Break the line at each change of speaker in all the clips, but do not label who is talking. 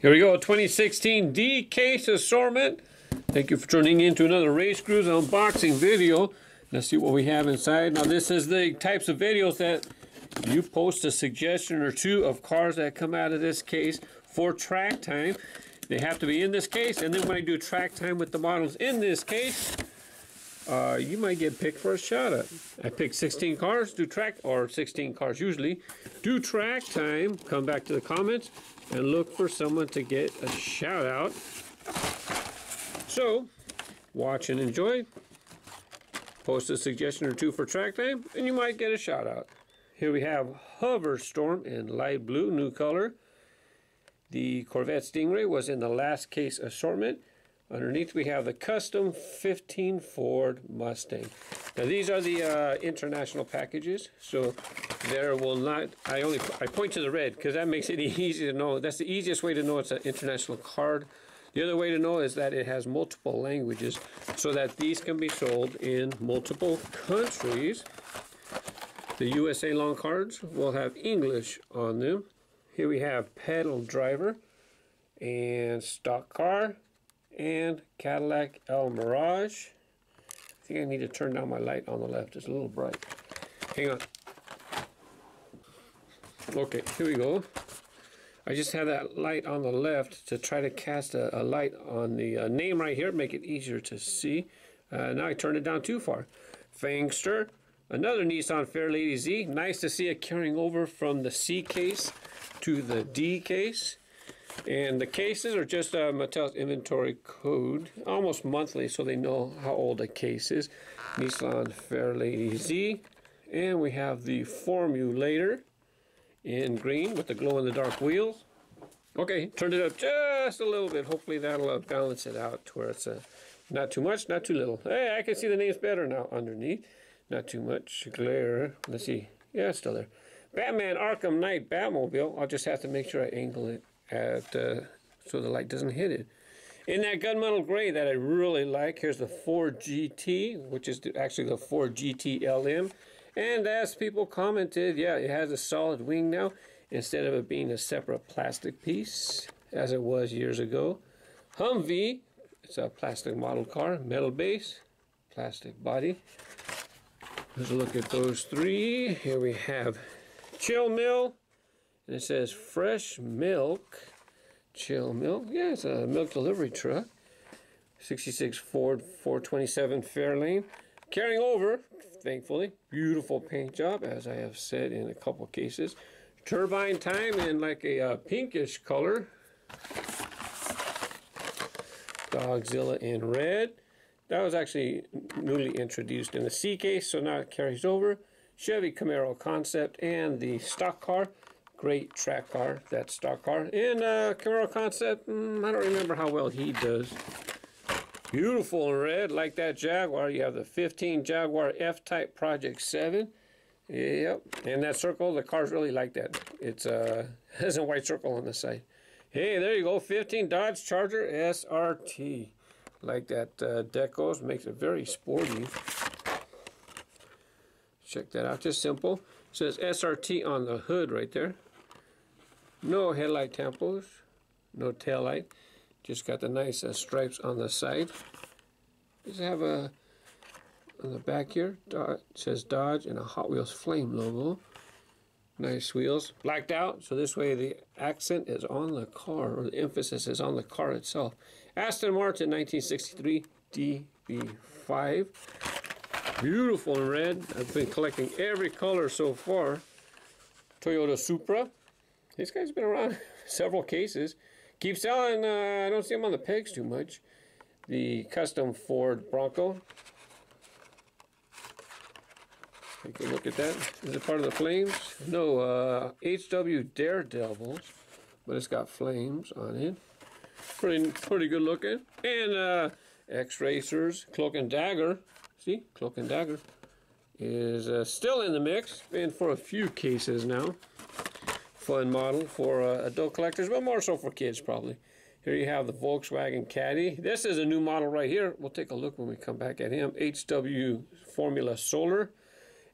Here we go, 2016 D case assortment. Thank you for tuning in to another Race Grooves unboxing video. Let's see what we have inside. Now this is the types of videos that you post a suggestion or two of cars that come out of this case for track time. They have to be in this case, and then when I do track time with the models in this case, uh, you might get picked for a shout out. I pick 16 cars, do track, or 16 cars usually, do track time, come back to the comments, and look for someone to get a shout out. So, watch and enjoy. Post a suggestion or two for track time, and you might get a shout out. Here we have Hover Storm in light blue, new color. The Corvette Stingray was in the last case assortment. Underneath we have the custom 15 Ford Mustang. Now these are the uh, international packages, so there will not, I only, I point to the red because that makes it easy to know. That's the easiest way to know it's an international card. The other way to know is that it has multiple languages so that these can be sold in multiple countries. The USA long cards will have English on them. Here we have pedal driver and stock car and Cadillac Elmiraj. I think I need to turn down my light on the left. It's a little bright. Hang on. Okay, here we go. I just have that light on the left to try to cast a, a light on the uh, name right here, make it easier to see. Uh, now I turned it down too far. Fangster, another Nissan Fairlady Z. Nice to see it carrying over from the C case to the D case. And the cases are just uh, Mattel's inventory code, almost monthly, so they know how old a case is. Nissan Fairlady Z. And we have the Formulator in green with the glow-in-the-dark wheels. Okay, turned it up just a little bit. Hopefully that'll uh, balance it out to where it's uh, not too much, not too little. Hey, I can see the names better now underneath. Not too much glare. Let's see. Yeah, still there. Batman Arkham Knight Batmobile. I'll just have to make sure I angle it at uh, so the light doesn't hit it. In that gunmetal gray that I really like, here's the Ford GT, which is actually the Ford GT LM. And as people commented, yeah, it has a solid wing now instead of it being a separate plastic piece as it was years ago. Humvee, it's a plastic model car, metal base, plastic body. Let's look at those three. Here we have Chill Mill, and it says fresh milk, chill milk. Yeah, it's a milk delivery truck. 66 Ford 427 Fairlane. Carrying over, thankfully, beautiful paint job, as I have said in a couple cases. Turbine time in like a uh, pinkish color. Dogzilla in red. That was actually newly introduced in the C case, so now it carries over. Chevy Camaro concept and the stock car. Great track car, that stock car. And uh, Camaro concept, mm, I don't remember how well he does. Beautiful in red, like that Jaguar. You have the 15 Jaguar F-Type Project 7. Yep, and that circle, the car's really like that. It's uh, has a white circle on the side. Hey, there you go, 15 Dodge Charger SRT. Like that uh, decos, makes it very sporty. Check that out, just simple. It says SRT on the hood right there. No headlight tampos, no tail light. Just got the nice uh, stripes on the side. Does have a on the back here? Dodge, says Dodge and a Hot Wheels flame logo. Nice wheels, blacked out, so this way the accent is on the car, or the emphasis is on the car itself. Aston Martin 1963 DB5. Beautiful in red. I've been collecting every color so far. Toyota Supra. This guy's been around several cases. Keep selling. Uh, I don't see him on the pegs too much. The custom Ford Bronco. Take a look at that. Is it part of the flames? No, uh, HW Daredevils, but it's got flames on it. Pretty, pretty good looking. And uh, X-Racers, Cloak and Dagger. See, Cloak and Dagger is uh, still in the mix. Been for a few cases now. Fun model for uh, adult collectors, but more so for kids probably. Here you have the Volkswagen Caddy. This is a new model right here. We'll take a look when we come back at him. HW Formula Solar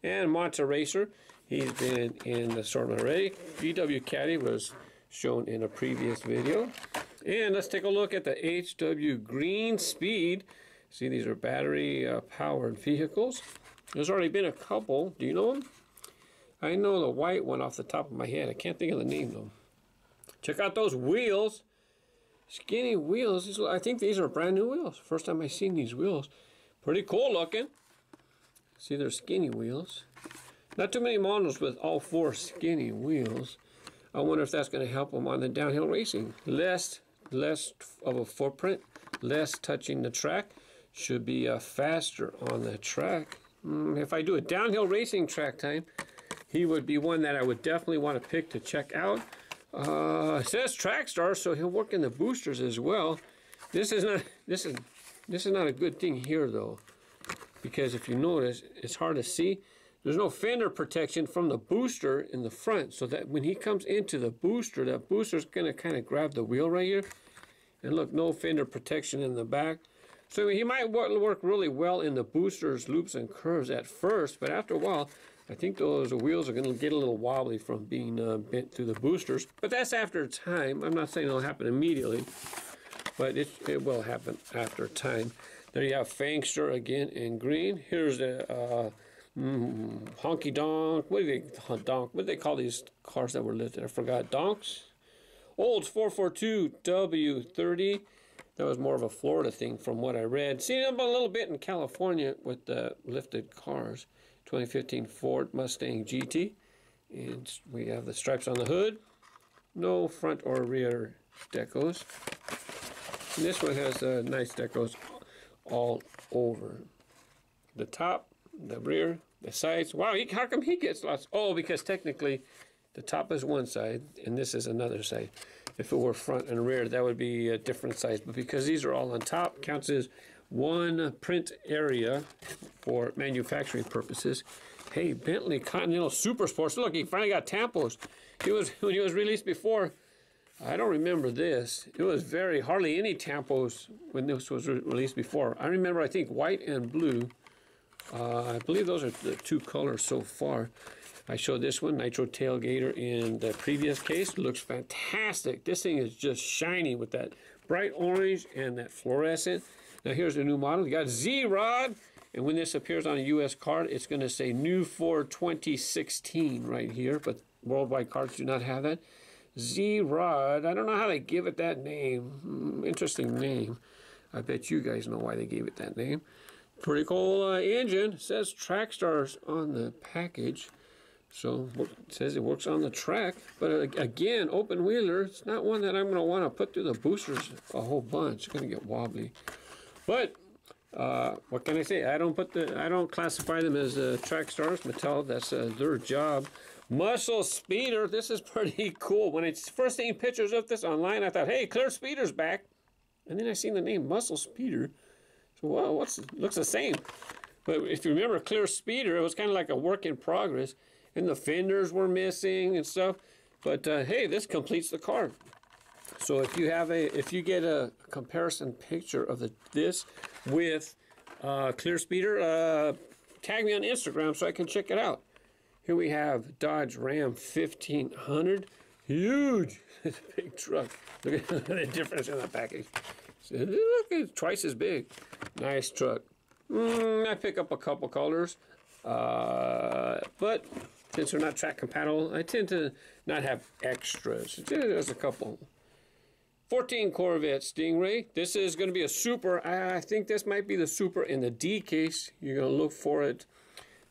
and Monster Racer. He's been in the assortment already. VW Caddy was shown in a previous video. And let's take a look at the HW Green Speed. See, these are battery uh, powered vehicles. There's already been a couple. Do you know them? I know the white one off the top of my head. I can't think of the name though. Check out those wheels. Skinny wheels. I think these are brand new wheels. First time I've seen these wheels. Pretty cool looking. See, they're skinny wheels. Not too many models with all four skinny wheels. I wonder if that's going to help them on the downhill racing. Less, less of a footprint, less touching the track. Should be uh, faster on the track. Mm, if I do a downhill racing track time, he would be one that I would definitely want to pick to check out. Uh, says Trackstar, so he'll work in the boosters as well. This is not this is this is not a good thing here though, because if you notice, it's hard to see. There's no fender protection from the booster in the front, so that when he comes into the booster, that booster's gonna kind of grab the wheel right here. And look, no fender protection in the back. So he might work really well in the boosters, loops, and curves at first, but after a while, I think those wheels are going to get a little wobbly from being uh, bent through the boosters. But that's after time. I'm not saying it'll happen immediately, but it, it will happen after time. There you have Fangster again in green. Here's the uh, mm, honky donk. What do they donk? What do they call these cars that were lifted? I forgot. Donks. Olds 442 W30. That was more of a Florida thing from what I read. Seen them a little bit in California with the lifted cars. 2015 Ford Mustang GT. And we have the stripes on the hood. No front or rear decos. And this one has uh, nice decos all over. The top, the rear, the sides. Wow, he, how come he gets lots? Oh, because technically the top is one side and this is another side. If it were front and rear, that would be a different size. But because these are all on top, counts as one print area for manufacturing purposes. Hey, Bentley Continental Super Sports. Look, he finally got tampos. He was when he was released before. I don't remember this. It was very hardly any tampos when this was re released before. I remember, I think white and blue. Uh, I believe those are the two colors so far. I showed this one, Nitro Tailgater, in the previous case. Looks fantastic. This thing is just shiny with that bright orange and that fluorescent. Now here's the new model. You got Z-Rod. And when this appears on a U.S. card, it's going to say new for 2016 right here. But worldwide cards do not have that. Z-Rod. I don't know how they give it that name. Hmm, interesting name. I bet you guys know why they gave it that name. Pretty cool uh, engine. It says Trackstars on the package. So it says it works on the track. But uh, again, open wheeler, it's not one that I'm going to want to put through the boosters a whole bunch. It's going to get wobbly. But uh, what can I say? I don't put the I don't classify them as uh, track stars. Mattel, that's uh, their job. Muscle Speeder. This is pretty cool. When I first seen pictures of this online, I thought, hey, Clear Speeder's back. And then I seen the name Muscle Speeder. So well, what's looks the same. But if you remember Clear Speeder, it was kind of like a work in progress, and the fenders were missing and stuff. But uh, hey, this completes the car. So if you have a, if you get a comparison picture of the this with uh, Clear Speeder, uh, tag me on Instagram so I can check it out. Here we have Dodge Ram 1500. Huge, big truck. Look at the difference in the package. Look, it's twice as big. Nice truck. Mm, I pick up a couple colors, uh, but since they're not track compatible, I tend to not have extras. There's a couple 14 Corvette Stingray. This is going to be a super. I think this might be the super in the D case. You're going to look for it.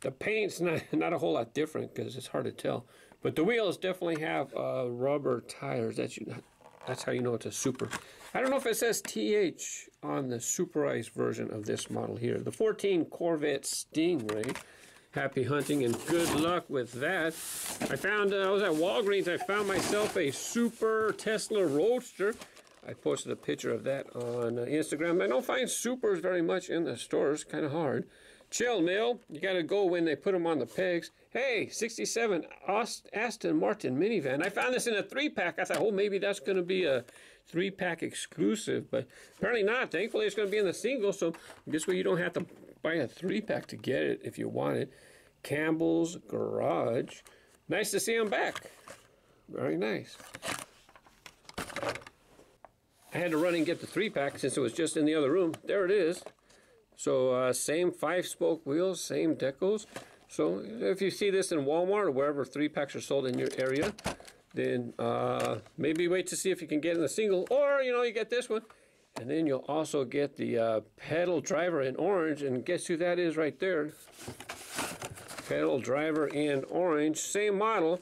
The paint's not, not a whole lot different because it's hard to tell. But the wheels definitely have uh, rubber tires. That's, you, that's how you know it's a super. I don't know if it says TH on the superized version of this model here. The 14 Corvette Stingray. Happy hunting and good luck with that. I found, uh, I was at Walgreens, I found myself a Super Tesla Roadster. I posted a picture of that on uh, Instagram. I don't find Supers very much in the stores, kind of hard. Chill, Mill. You got to go when they put them on the pegs. Hey, 67 Aston Martin minivan. I found this in a three-pack. I thought, oh, maybe that's going to be a three-pack exclusive, but apparently not. Thankfully, it's going to be in the single, so this way you don't have to buy a three-pack to get it if you want it. Campbell's Garage. Nice to see him back. Very nice. I had to run and get the three pack since it was just in the other room. There it is. So uh, same five spoke wheels, same decals. So if you see this in Walmart or wherever three packs are sold in your area, then uh, maybe wait to see if you can get in a single, or you know you get this one, and then you'll also get the uh, pedal driver in orange, and guess who that is right there? Pedal driver in orange, same model,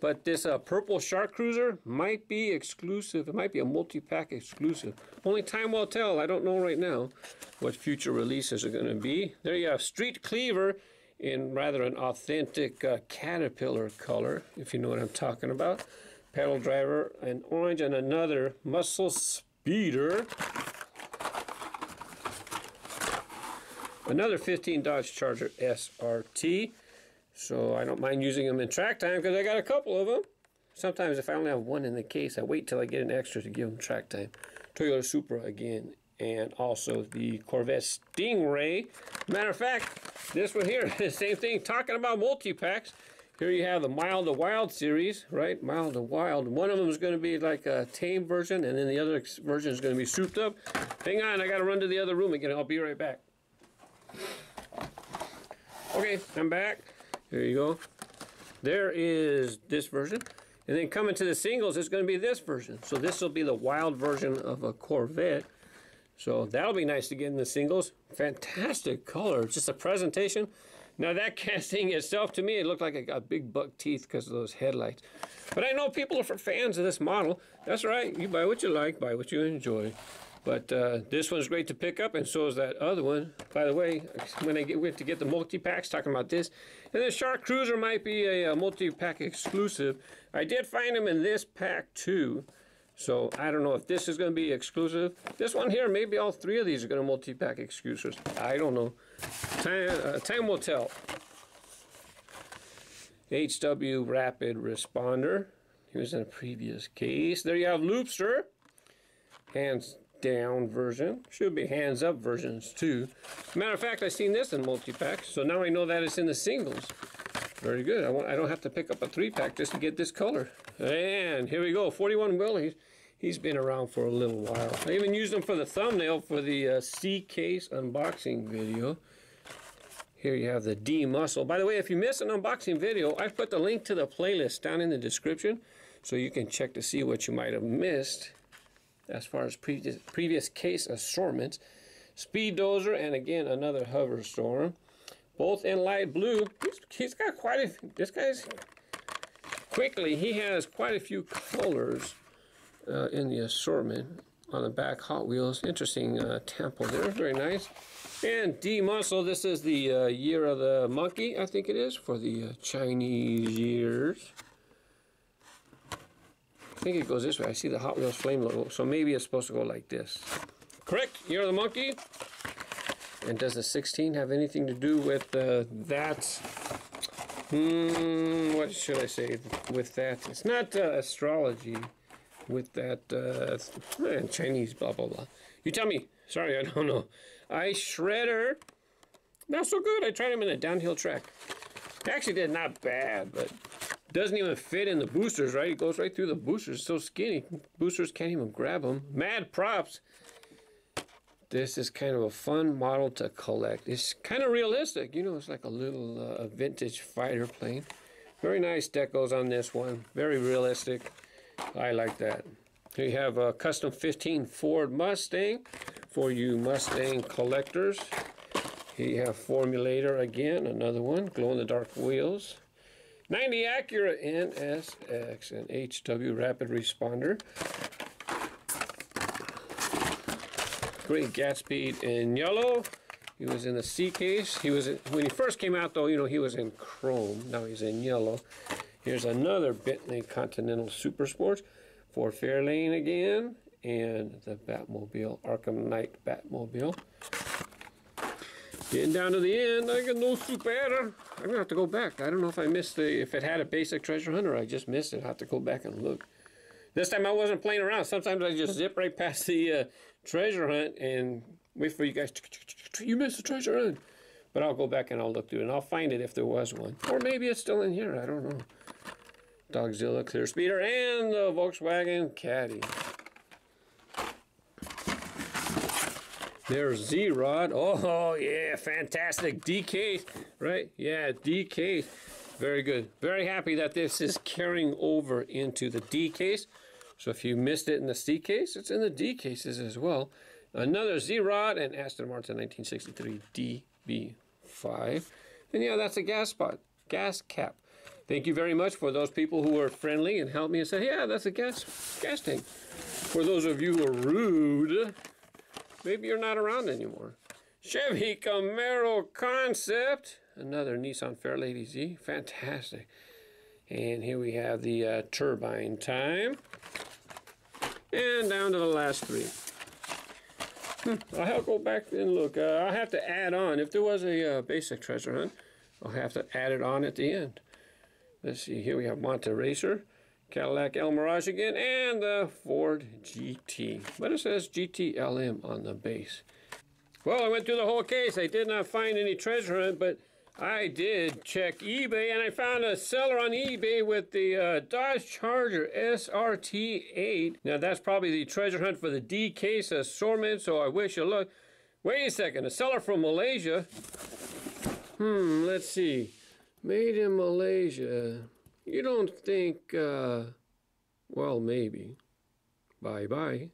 but this uh, purple Sharkruiser might be exclusive. It might be a multi-pack exclusive. Only time will tell. I don't know right now what future releases are going to be. There you have Street Cleaver in rather an authentic uh, caterpillar color, if you know what I'm talking about. Pedal driver in orange and another muscle speeder. Another 15 Dodge Charger SRT. So I don't mind using them in track time because I got a couple of them. Sometimes if I only have one in the case, I wait till I get an extra to give them track time. Toyota Supra again, and also the Corvette Stingray. Matter of fact, this one here, same thing, talking about multi-packs. Here you have the Mild to Wild series, right? Mild to Wild. One of them is going to be like a tame version, and then the other version is going to be souped up. Hang on, I got to run to the other room again. I'll be right back. Okay, I'm back. Here you go. There is this version. And then coming to the singles, it's going to be this version. So this will be the wild version of a Corvette. So that'll be nice to get in the singles. Fantastic color. Just a presentation. Now that casting itself, to me, it looked like it got big buck teeth because of those headlights. But I know people are fans of this model. That's right. You buy what you like, buy what you enjoy. But uh, this one's great to pick up, and so is that other one. By the way, when I get went to get the multi-packs, talking about this, and the Sharkruiser might be a, a multi-pack exclusive. I did find them in this pack too, so I don't know if this is going to be exclusive. This one here, maybe all three of these are going to multi-pack exclusives. I don't know. Time, uh, time will tell. HW Rapid Responder. He was in a previous case. There you have Loopster. Hands down version. Should be hands up versions too. Matter of fact, I've seen this in multi-pack, so now I know that it's in the singles. Very good. I, want, I don't have to pick up a three-pack just to get this color. And here we go, 41 Willys. He's, been around for a little while. I even used him for the thumbnail for the uh, C-Case unboxing video. Here you have the D-Muscle. By the way, if you missed an unboxing video, I've put the link to the playlist down in the description so you can check to see what you might have missed as far as previous, previous case assortments. Speed Dozer and again another Hover Storm. Both in light blue. He's, he's got quite a this guy's quickly he has quite a few colors uh, in the assortment on the back Hot Wheels. Interesting uh, tampo there, very nice. And D Muscle, this is the uh, year of the monkey, I think it is, for the uh, Chinese years. I think it goes this way. I see the Hot Wheels flame logo, so maybe it's supposed to go like this. Correct, you're the monkey. And does the 16 have anything to do with uh, that? Hmm, what should I say with that? It's not uh, astrology with that uh, eh, Chinese blah blah blah. You tell me. Sorry, I don't know. Ice Shredder. Not so good. I tried him in a downhill track. Actually did not bad, but doesn't even fit in the boosters, right? It goes right through the boosters. so skinny. Boosters can't even grab them. Mad Propz. This is kind of a fun model to collect. It's kind of realistic. You know, it's like a little uh, vintage fighter plane. Very nice decals on this one. Very realistic. I like that. Here you have a custom 15 Ford Mustang for you Mustang collectors. Here you have Formulator again, another one. Glow-in-the-dark wheels. 90 Acura NSX and HW Rapid Responder. Great Gatsby in yellow. He was in the C case. He was in, when he first came out though, you know, he was in chrome. Now he's in yellow. Here's another Bentley Continental Super Sports for Fairlane again, and the Batmobile Arkham Knight Batmobile. Getting down to the end, I got no super. I'm gonna have to go back. I don't know if I missed the if it had a basic treasure hunter. I just missed it. I have to go back and look. This time I wasn't playing around. Sometimes I just zip right past the uh, treasure hunt and wait for you guys. To you missed the treasure hunt. But I'll go back and I'll look through and I'll find it if there was one. Or maybe it's still in here. I don't know. Dogzilla Clear Speeder and the Volkswagen Caddy. There's Z-Rod. Oh, yeah, fantastic. DK, right? Yeah, D case. Very good. Very happy that this is carrying over into the D case. So if you missed it in the C case, it's in the D cases as well. Another Z-Rod and Aston Martin 1963 DB5. And yeah, that's a gas spot, gas cap. Thank you very much for those people who were friendly and helped me and said, yeah, that's a gas, gas tank. For those of you who are rude, maybe you're not around anymore. Chevy Camaro Concept, another Nissan Fairlady Z, fantastic. And here we have the uh, turbine time. And down to the last three. Hmm, I'll go back and look. Uh, I'll have to add on. If there was a uh, basic treasure hunt, I'll have to add it on at the end. Let's see, here we have Monte Racer, Cadillac Elmiraj again, and the Ford GT. But it says GTLM on the base. Well, I went through the whole case. I did not find any treasure hunt, but I did check eBay, and I found a seller on eBay with the uh, Dodge Charger SRT8. Now, that's probably the treasure hunt for the D case assortment, so I wish you luck. Wait a second, a seller from Malaysia. Hmm, let's see. Made in Malaysia. You don't think, uh, well, maybe. Bye bye.